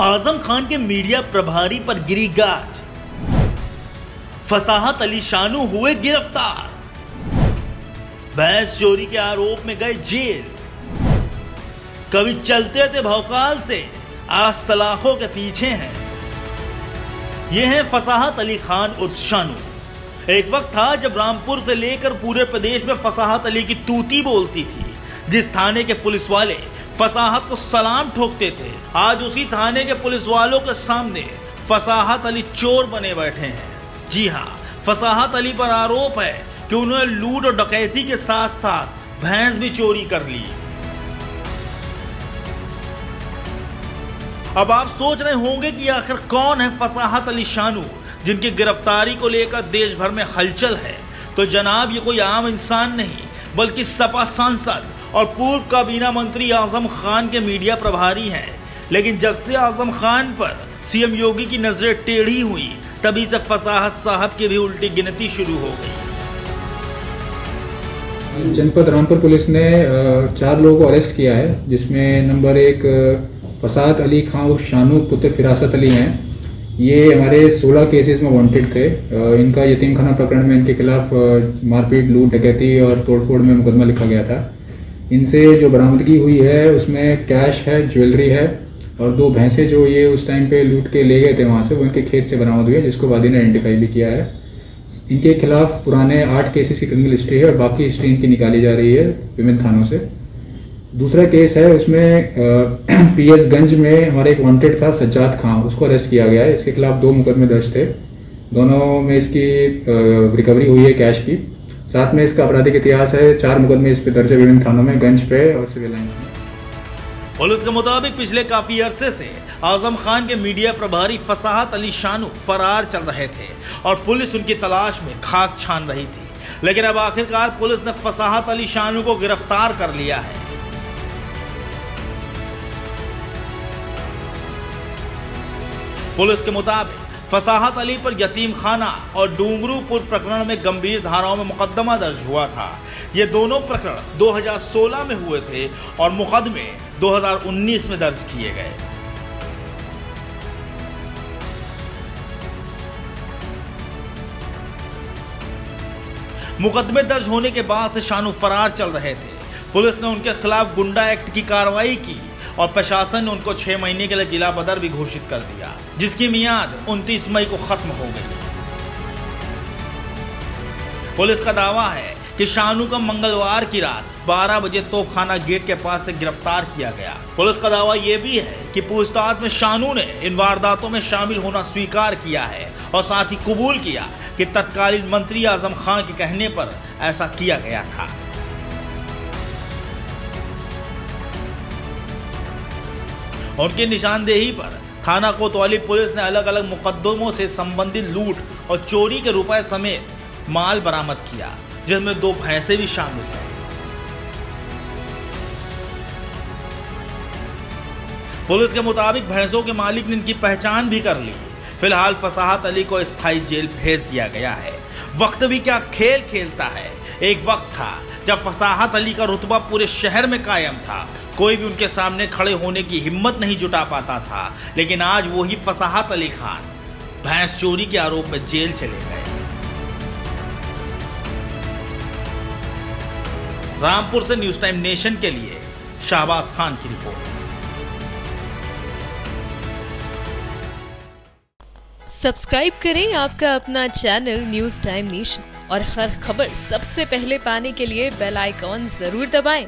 आज़म खान के मीडिया प्रभारी पर गिरी गाज। फसाहत अली शानू हुए गिरफ़्तार। भैंस चोरी के आरोप में गए जेल। कभी चलते थे भौकाल से, आज सलाखों के पीछे हैं। ये हैं फसाहत अली खान उर्फ़ शानू। एक वक्त था जब रामपुर से लेकर पूरे प्रदेश में फसाहत अली की तूती बोलती थी। जिस थाने के पुलिस वाले फसाहत को सलाम ठोकते थे। आज उसी थाने के पुलिस वालों के सामने फसाहत अली चोर बने बैठे हैं। जी हाँ फसाहत अली पर आरोप है कि उन्होंने लूट और डकैती के साथ साथ भैंस भी चोरी कर ली। अब आप सोच रहे होंगे कि आखिर कौन है फसाहत अली शानू, जिनकी गिरफ्तारी को लेकर देश भर में हलचल है? तो जनाब, ये कोई आम इंसान नहीं, बल्कि सपा सांसद और पूर्व काबीना मंत्री आज़म खान के मीडिया प्रभारी हैं। लेकिन जब से आज़म खान पर सीएम योगी की नज़रें टेढ़ी हुई, तभी से फसाहत साहब की भी उल्टी गिनती शुरू हो गई। जनपद रामपुर पुलिस ने चार लोगों को अरेस्ट किया है, जिसमें नंबर एक फसाद अली खां शानू पुत्र फिरासत अली हैं। ये हमारे 16 केसेस में वांटेड थे। इनका यतीम खाना प्रकरण में इनके खिलाफ मारपीट, लूट, डकैती और तोड़फोड़ में मुकदमा लिखा गया था। इनसे जो बरामदगी हुई है, उसमें कैश है, ज्वेलरी है, और दो भैंसे जो ये उस टाइम पे लूट के ले गए थे वहाँ से, वो इनके खेत से बरामद हुई है, जिसको वादी ने आइडेंटिफाई भी किया है। इनके खिलाफ पुराने आठ केसेस की क्रिमिनल हिस्ट्री है और बाकी हिस्ट्री इनकी निकाली जा रही है विभिन्न थानों से। दूसरा केस है, उसमें पीएस गंज में हमारा एक वांटेड था, सज्जाद खां, उसको अरेस्ट किया गया है। इसके खिलाफ दो मुकदमे दर्ज थे। दोनों में इसकी रिकवरी हुई है कैश की। साथ में इसका आपराधिक इतिहास है। चार मुकदमे इस पे दर्ज विभिन्न थानों में, गंज पे और सिविल लाइन में पुलिस के मुताबिक पिछले काफ़ी अरसे से आज़म खान के मीडिया प्रभारी फसाहत अली शानू फरार चल रहे थे और पुलिस उनकी तलाश में खाक छान रही थी। लेकिन अब आखिरकार पुलिस ने फसाहत अली शानू को गिरफ़्तार कर लिया है। पुलिस के मुताबिक फसाहत अली पर यतीम खाना और डूंगरूपुर प्रकरण में गंभीर धाराओं में मुकदमा दर्ज हुआ था। ये दोनों प्रकरण 2016 में हुए थे और मुकदमे 2019 में दर्ज किए गए। मुकदमे दर्ज होने के बाद शानू फरार चल रहे थे। पुलिस ने उनके खिलाफ गुंडा एक्ट की कार्रवाई की। और प्रशासन ने उनको छह महीने के लिए जिला बदर भी घोषित कर दिया, जिसकी मियाद 29 मई को खत्म हो गई। पुलिस का दावा है कि शानू का मंगलवार की रात 12 बजे तोपखाना गेट के पास से गिरफ़्तार किया गया। पुलिस का दावा यह भी है कि पूछताछ में शानू ने इन वारदातों में शामिल होना स्वीकार किया है और साथ ही कबूल किया कि तत्कालीन मंत्री आज़म खान के कहने पर ऐसा किया गया था। उनकी निशानदेही पर थाना कोतवाली पुलिस ने अलग अलग मुकदमों से संबंधित लूट और चोरी के रुपए समेत माल बरामद किया जिसमें दो भैंसे भी शामिल हैं। पुलिस के मुताबिक भैंसों के मालिक ने इनकी पहचान भी कर ली। फ़िलहाल फसाहत अली को स्थायी जेल भेज दिया गया है। वक्त भी क्या खेल खेलता है। एक वक्त था जब फसाहत अली का रुतबा पूरे शहर में कायम था। कोई भी उनके सामने खड़े होने की हिम्मत नहीं जुटा पाता था, लेकिन आज वही फसाहत अली खान, भैंस चोरी के आरोप में जेल चले गए। रामपुर से न्यूज़ टाइम नेशन के लिए शाहबाज खान की रिपोर्ट। सब्सक्राइब करें आपका अपना चैनल न्यूज़ टाइम नेशन और हर खबर सबसे पहले पाने के लिए बेल आइकॉन ज़रूर दबाएँ।